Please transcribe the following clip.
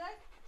guys.